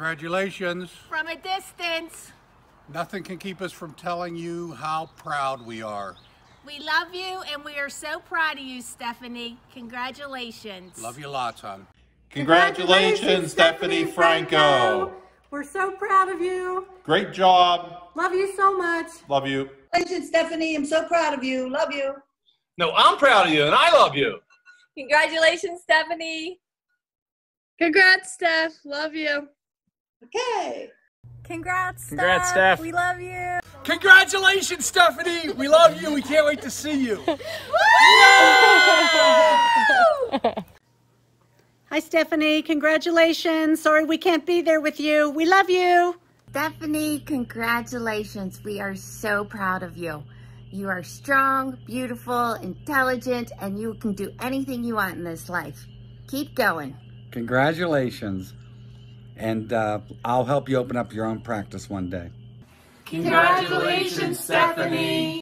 Congratulations. From a distance, Nothing can keep us from telling you how proud we are. we love you and we are so proud of you, Stephanie. Congratulations. Love you lots, hon. Congratulations, Stephanie Franco. We're so proud of you. Great job. Love you so much. Love you. Congratulations, Stephanie. I'm so proud of you. Love you. No, I'm proud of you and I love you. Congratulations, Stephanie. Congrats, Steph. Love you. Okay. Congrats, Congrats, Steph. We love you. Congratulations, Stephanie. We love you. We can't wait to see you. Hi, Stephanie. Congratulations. Sorry we can't be there with you. We love you. Stephanie, congratulations. We are so proud of you. You are strong, beautiful, intelligent, and you can do anything you want in this life. Keep going. Congratulations. And uh, I'll help you open up your own practice one day. Congratulations, Stephanie.